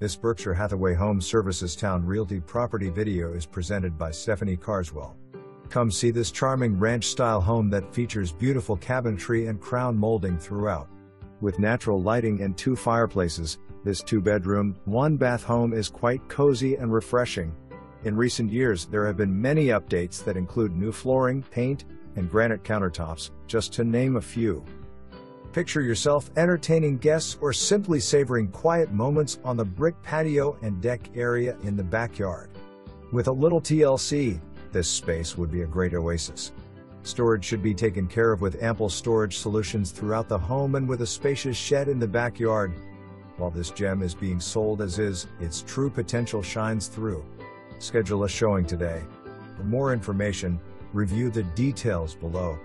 This Berkshire Hathaway Home Services Towne Realty property video is presented by Stephanie Carswell. Come see this charming ranch style home that features beautiful cabinetry and crown molding throughout. With natural lighting and two fireplaces, this two bedroom, one bath home is quite cozy and refreshing. In recent years, there have been many updates that include new flooring, paint, and granite countertops, just to name a few. Picture yourself entertaining guests or simply savoring quiet moments on the brick patio and deck area in the backyard. With a little TLC, this space would be a great oasis. Storage should be taken care of with ample storage solutions throughout the home and with a spacious shed in the backyard. While this gem is being sold as is, its true potential shines through. Schedule a showing today. For more information, review the details below.